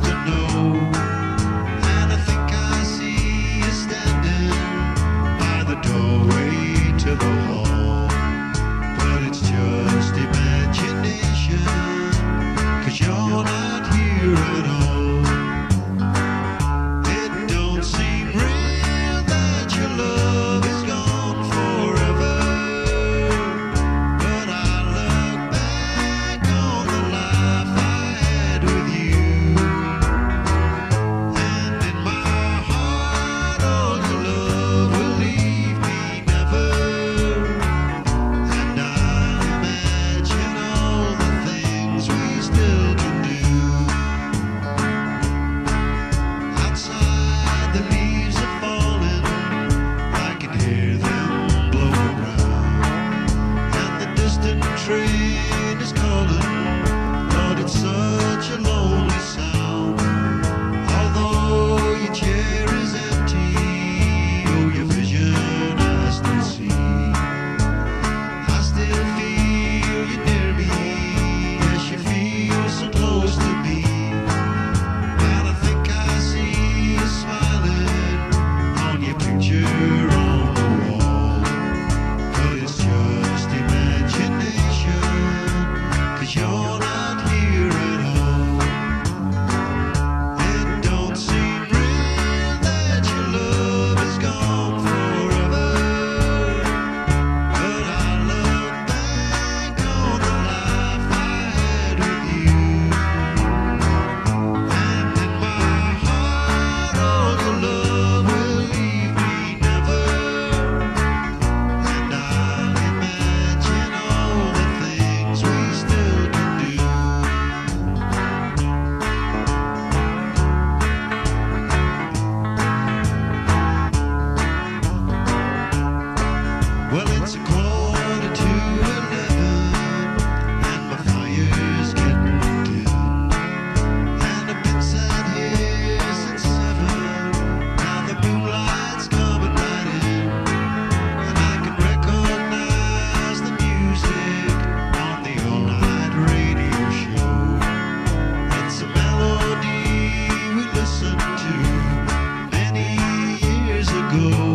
to know. Years